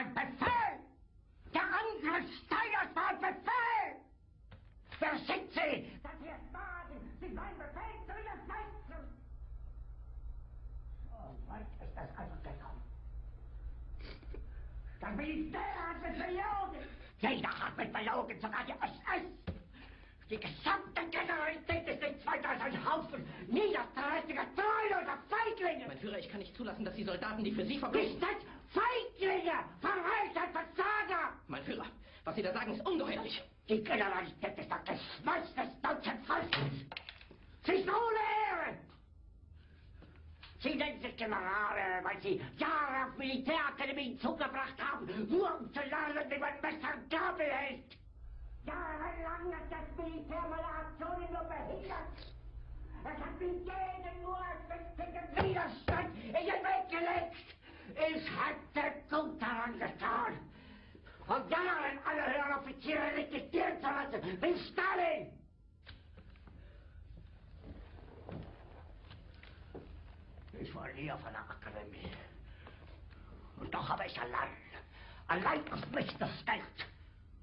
ein Befehl! Der Angriff Steiners war ein Befehl! Wer sind Sie, dass Sie es wagen, sich meinen Befehl zu widersetzen? So weit ist das also gekommen. Das Militär hat mich belogen! Jeder hat mich belogen, sogar die SS! Die gesamte Generalität ist nichts weiter als ein Haufen niederträchtiger, treuloser Feiglinge! Mein Führer, ich kann nicht zulassen, dass die Soldaten, die für Sie verbringen... Nicht Feiglinge! Verreiter, Versager! Mein Führer, was Sie da sagen, ist ungeheuerlich. Die Generalität ist das Geschmeiß des deutschen Volkes! Sie ist ohne Ehre! Sie nennen sich Generale, weil Sie Jahre auf Militärakademien zugebracht haben, nur um zu lernen, wie man Messer und Gabel hält! Jahrelang hat das Militär meine Aktionen nur behindert! Es hat mich jeden nur Widerstand in den Weg gelegt! Ich hätte gut daran getan, von Jahren alle höheren Offiziere liquidieren zu lassen, wie Stalin! Ich war nie auf einer Akademie. Und doch habe ich allein, allein auf mich gestellt,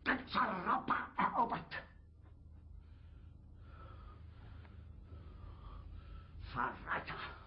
ganz Europa erobert. Verräter!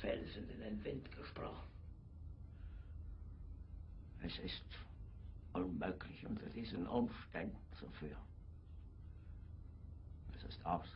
Sind in den Wind gesprochen. Es ist unmöglich, unter diesen Umständen zu führen. Es ist aus.